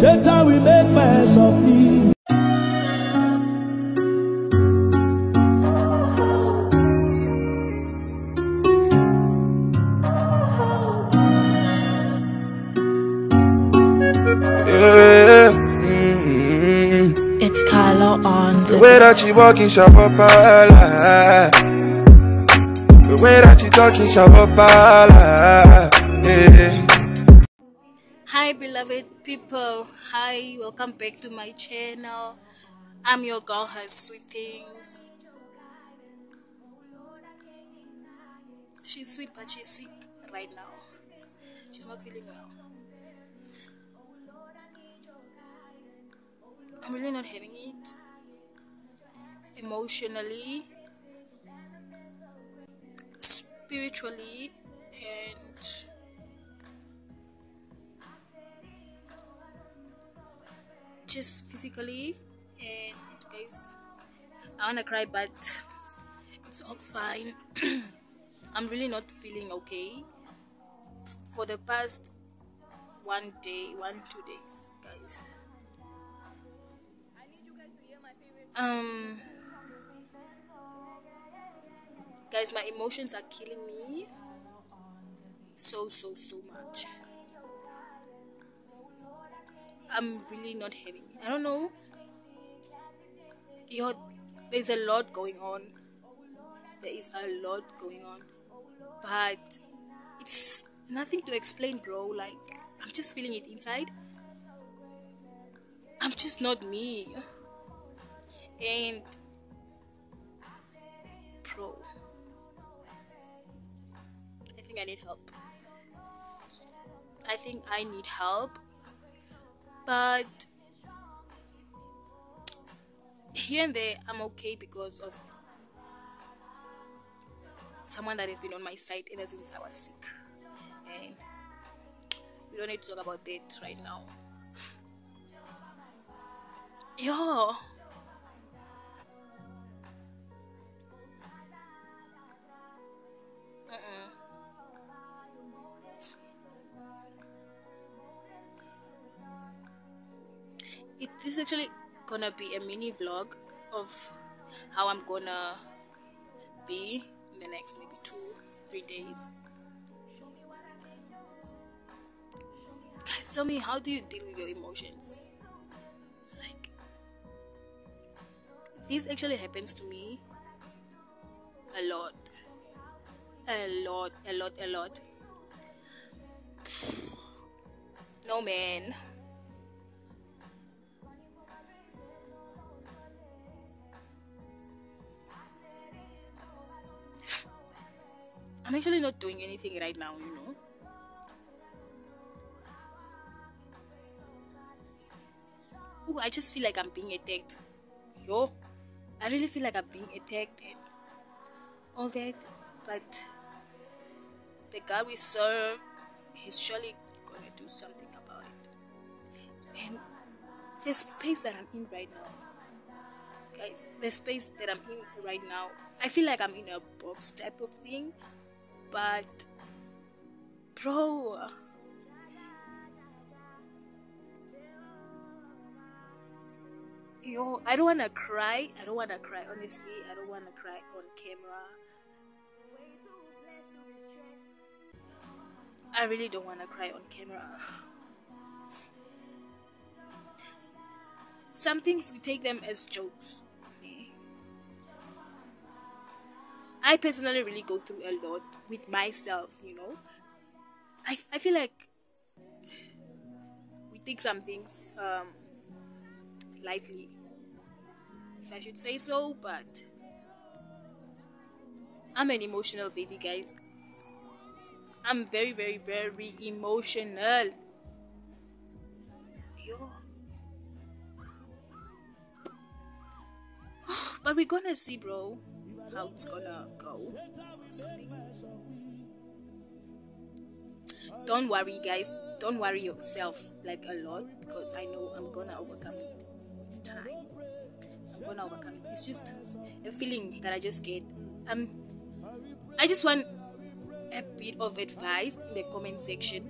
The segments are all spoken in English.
Satan will make mess of me. Yeah. It's Kylo on The the way that you walking, shababala. The way that you talking, shababala. Yeah. Hi, beloved people. Hi, welcome back to my channel. I'm your girl, her sweet things. She's sweet, but she's sick right now. She's not feeling well. I'm really not having it emotionally, spiritually, and just physically and guys i want to cry but it's all fine. I'm really not feeling okay. For the past one day one two days guys. Um guys my emotions are killing me so so so much I'm really not having. I don't know. Yo, there's a lot going on. There is a lot going on. But it's nothing to explain, bro. Like, I'm just feeling it inside. I'm just not me. And, bro, I think I need help. I think I need help but here and there I'm okay because of someone that has been on my side ever since I was sick. And we don't need to talk about that right now. Yo. It is actually gonna be a mini vlog of how I'm gonna be in the next maybe two, three days. Guys, tell me how do you deal with your emotions? Like, this actually happens to me a lot, a lot, a lot, a lot. No man. I'm actually not doing anything right now, you know. Ooh, I just feel like I'm being attacked. Yo, I really feel like I'm being attacked and all that. But the God we serve, He's surely gonna do something about it. And the space that I'm in right now, guys, the space that I'm in right now, I feel like I'm in a box type of thing but bro yo i don't want to cry i don't want to cry honestly i don't want to cry on camera. I really don't want to cry on camera. Some things we take them as jokes I personally really go through a lot with myself, you know. I, I feel like we take some things um, lightly, if I should say so, but I'm an emotional baby, guys. I'm very, very, very emotional. Yo. but we're gonna see, bro how it's gonna go something. Don't worry guys. Don't worry yourself like a lot because i know i'm gonna overcome it time. I'm gonna overcome it. It's just a feeling that i just get. Um i just want a bit of advice in the comment section.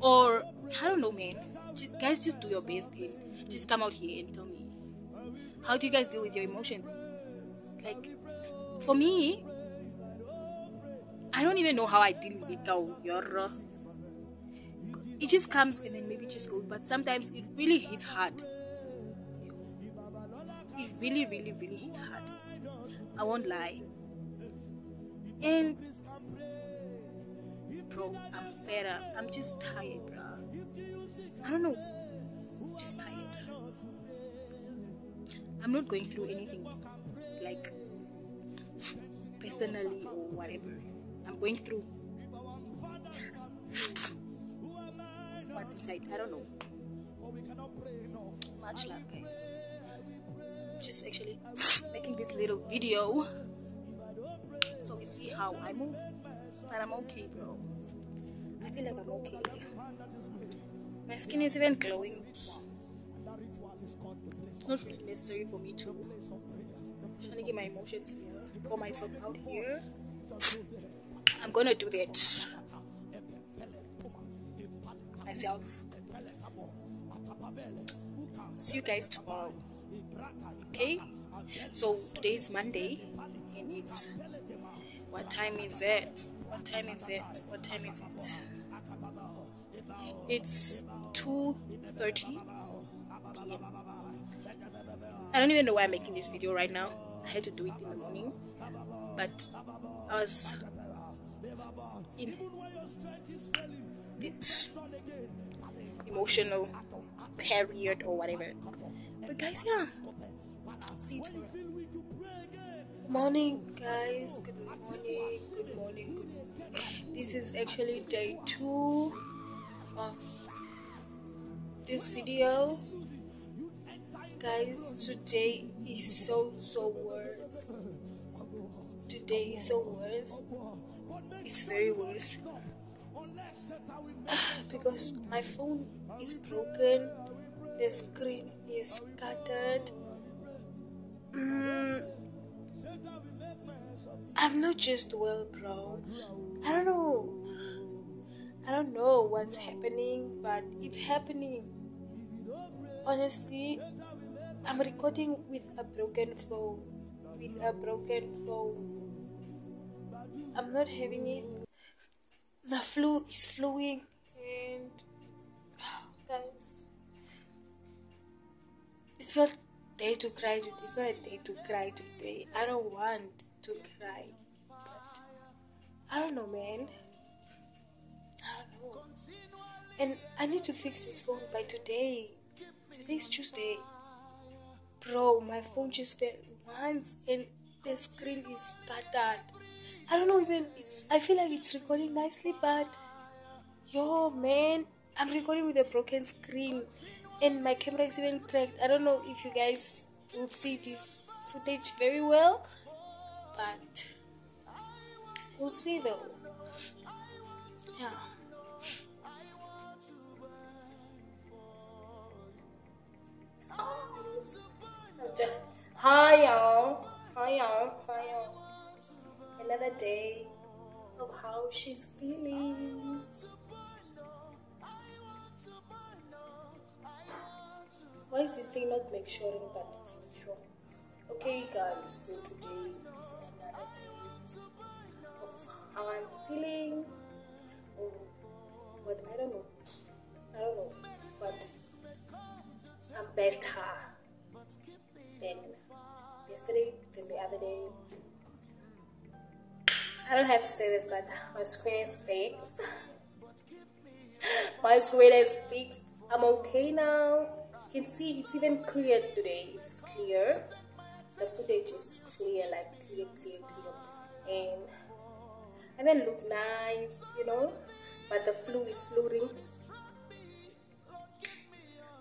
Or i don't know man. J- guys, just do your best and just come out here and tell me. How do you guys deal with your emotions? Like, for me, I don't even know how I deal with it. It just comes and then maybe just goes, but sometimes it really hits hard. It really, really, really hits hard. I won't lie. And bro, I'm fed up. I'm just tired, bro. I don't know. Just tired. I'm not going through anything like personally or whatever. I'm going through what's inside. I don't know. Much love, guys. Just actually making this little video so we see how I move. But I'm okay, bro. I feel like I'm okay. My skin is even glowing. It's not really necessary for me to trying to get my emotions here, pour myself out here. I'm gonna do that myself. See you guys tomorrow. Okay? So today is Monday and it's what time is it? What time is it? What time is it? It's 2:30 p.m. I don't even know why I'm making this video right now. I had to do it in the morning, but I was in it emotional period or whatever. But guys, yeah. See you tomorrow. Morning, guys. Good morning. Good morning. Good morning. This is actually day two of this video. Guys, today is so so worse. Today is so worse. It's very worse because my phone is broken. The screen is scattered. Mm, I'm not just well, bro. I don't know. I don't know what's happening, but it's happening. Honestly, I'm recording with a broken phone. With a broken phone. I'm not having it. The flu is flowing, and oh, guys, it's not day to cry today. It's not a day to cry today. I don't want to cry, but I don't know, man. I don't know. And I need to fix this phone by today. Today's Tuesday. Bro, my phone just fell once and the screen is scattered. I don't know even it's I feel like it's recording nicely but yo man I'm recording with a broken screen and my camera is even cracked. I don't know if you guys will see this footage very well but we'll see though. Yeah. Hi y'all. Hi y'all. Hi y'all. Another day of how she's feeling. Why is this thing not make sure but it's sure? Okay guys, so today I don't have to say this, but my screen is fixed. my screen is fixed. I'm okay now. You can see it's even clear today. It's clear. The footage is clear, like clear, clear, clear. And I even look nice, you know. But the flu is floating.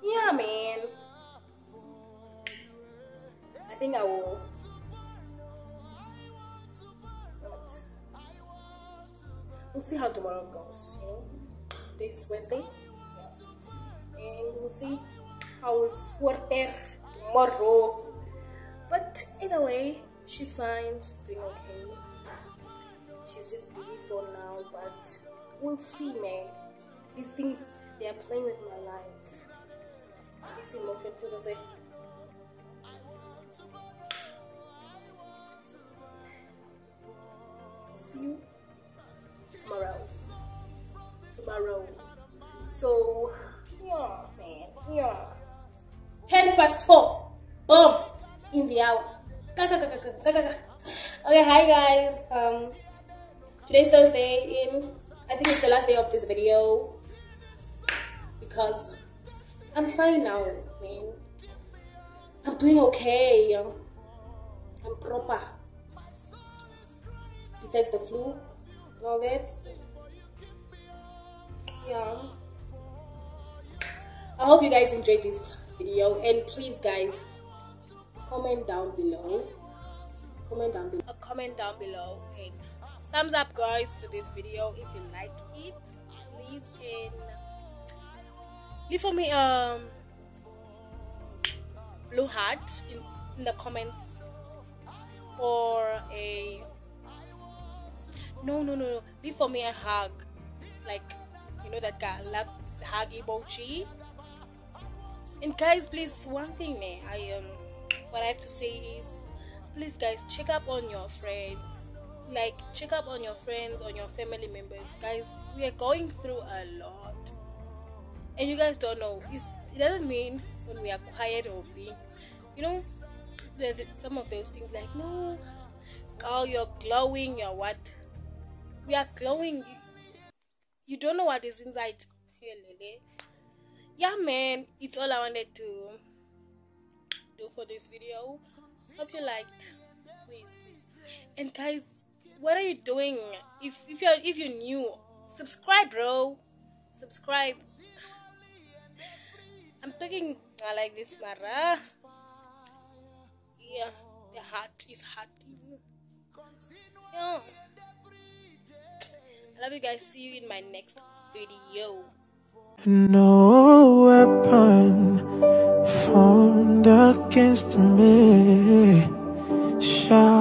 Yeah, man. I think I will. We'll see how tomorrow goes. You know, today's Wednesday, yeah. and we'll see how we'll further tomorrow. But either way, she's fine. She's doing okay. She's just busy for now, but we'll see, man. These things they are playing with my life. see motion photo So yeah, man, yeah. Ten past four. Boom in the hour. Okay, hi guys. Um, today's Thursday. In I think it's the last day of this video because I'm fine now, man. I'm doing okay. I'm proper. Besides the flu and all that. Yeah. I hope you guys enjoyed this video and please guys comment down below. Comment down below. A comment down below and thumbs up guys to this video if you like it please and leave for me um blue heart in, in the comments or a no no no no leave for me a hug like you know that guy love hug emoji and guys please one thing man i um what i have to say is please guys check up on your friends. Like check up on your friends on your family members. Guys we are going through a lot. And you guys don't know. It's, it doesn't mean when we are quiet or being you know there's some of those things like no girl you're glowing you're what? We are glowing. You, you don't know what is inside yeah man it's all i wanted to do for this video. Hope you liked. Please please. And guys what are you doing? If if you're if you're new subscribe bro. Subscribe. I'm talking i like this mara. Yeah the heart is hurting. Yeah. I love you guys. See you in my next video no weapon formed against me shall